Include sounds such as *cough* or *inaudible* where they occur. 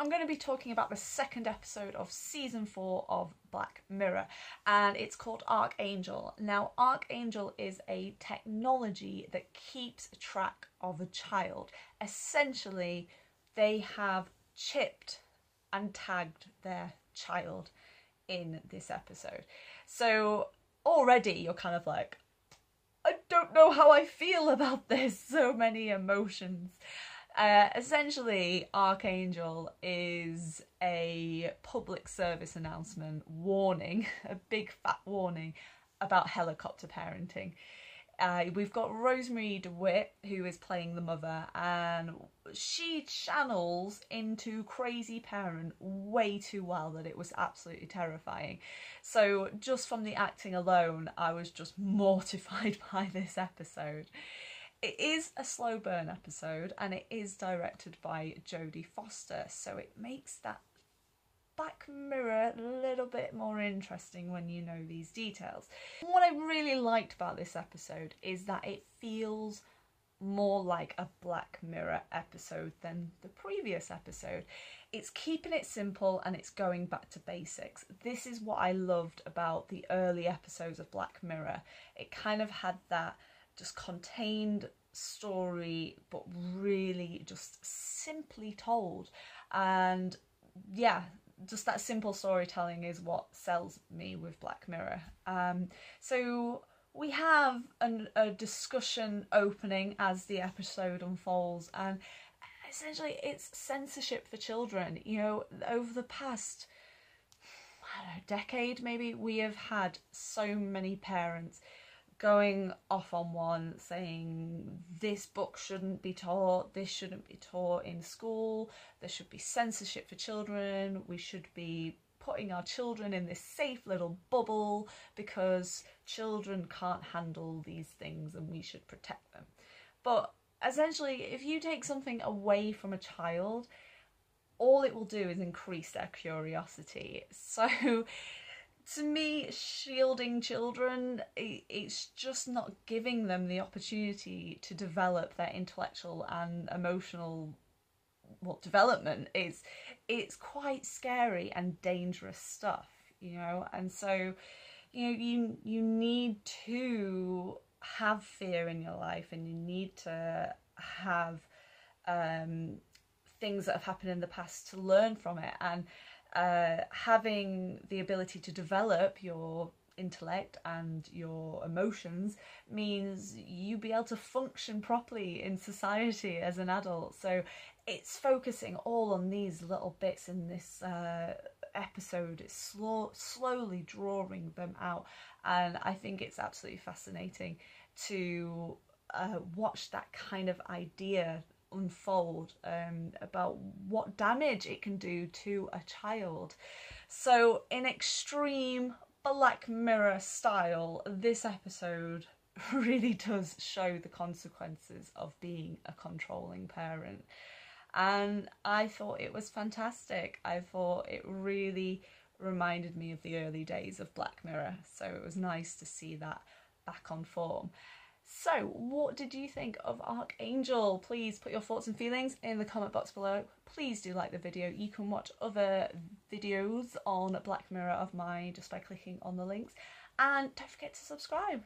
I'm going to be talking about the second episode of season four of Black Mirror, and it's called Arkangel. Now, Arkangel is a technology that keeps track of a child. Essentially, they have chipped and tagged their child in this episode. So, already you're kind of like, I don't know how I feel about this. *laughs* So many emotions. Uh, essentially, Arkangel is a public service announcement warning, *laughs* a big fat warning about helicopter parenting. Uh, we've got Rosemarie DeWitt, who is playing the mother, and she channels into crazy parent way too well that it was absolutely terrifying. So, just from the acting alone, I was just *laughs* mortified by this episode. It is a slow burn episode and it is directed by Jodie Foster, so it makes that Black Mirror a little bit more interesting when you know these details. What I really liked about this episode is that it feels more like a Black Mirror episode than the previous episode. It's keeping it simple and it's going back to basics. This is what I loved about the early episodes of Black Mirror. It kind of had that just contained story, but really just simply told. And yeah, just that simple storytelling is what sells me with Black Mirror. Um, so we have an, a discussion opening as the episode unfolds, and essentially it's censorship for children. You know, over the past know, decade, maybe we have had so many parents going off on one saying this book shouldn't be taught, this shouldn't be taught in school, there should be censorship for children, we should be putting our children in this safe little bubble because children can't handle these things and we should protect them. But essentially, if you take something away from a child, all it will do is increase their curiosity. *laughs* So to me, shielding children, it's just not giving them the opportunity to develop their intellectual and emotional well, development. It's, it's quite scary and dangerous stuff, you know, and so, you know, you, you need to have fear in your life and you need to have um, things that have happened in the past to learn from it. And uh, having the ability to develop your intellect and your emotions means you be able to function properly in society as an adult. So it's focusing all on these little bits in this uh, episode. It's slow, slowly drawing them out, and I think it's absolutely fascinating to uh, watch that kind of idea unfold um, about what damage it can do to a child. So, in extreme Black Mirror style, this episode *laughs* really does show the consequences of being a controlling parent. And I thought it was fantastic. I thought it really reminded me of the early days of Black Mirror. So it was nice to see that back on form. So, what did you think of Arkangel? Please put your thoughts and feelings in the comment box below. Please do like the video. You can watch other videos on Black Mirror of mine just by clicking on the links. And don't forget to subscribe.